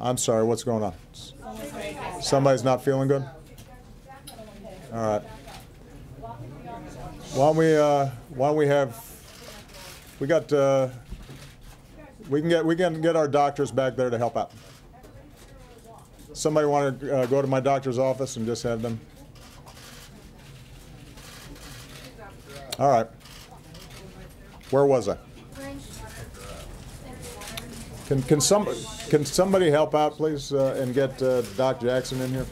I'm sorry, what's going on? Somebody's not feeling good? All right. Why don't we, uh, why don't we have, we got, uh, we can get, we can get our doctors back there to help out. Somebody want to uh, go to my doctor's office and just have them? All right. Where was I? Can, can some, can somebody help out, please, uh, and get uh, Doc Jackson in here?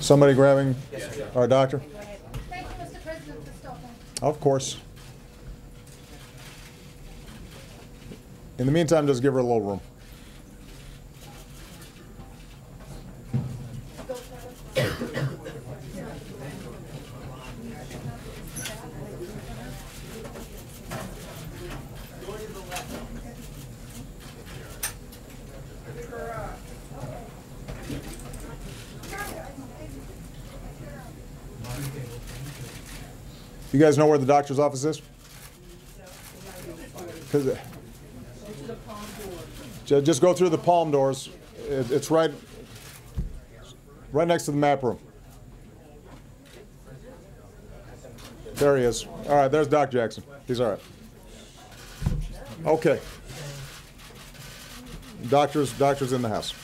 Somebody grabbing our doctor? Thank you, Mr. President, for. Of course. In the meantime, just give her a little room. You guys know where the doctor's office is? 'Cause it- Ju- Just go through the palm doors. It- It's right, right next to the map room. There he is. All right, there's Doc Jackson. He's all right. Okay. Doctor's, doctor's in the house.